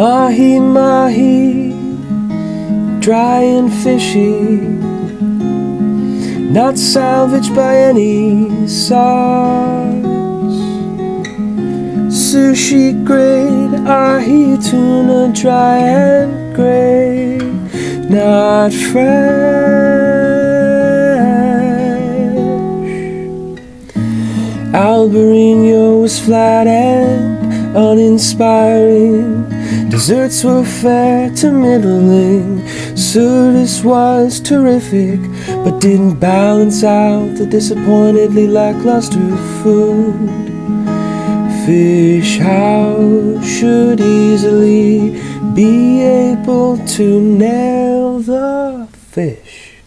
Mahi mahi, dry and fishy, not salvaged by any sauce. Sushi grade, ahi tuna, dry and gray, not fresh. Albarino was flat and uninspiring. Desserts were fair to middling. Service was terrific, but didn't balance out the disappointedly lackluster food. Fish House should easily be able to nail the fish.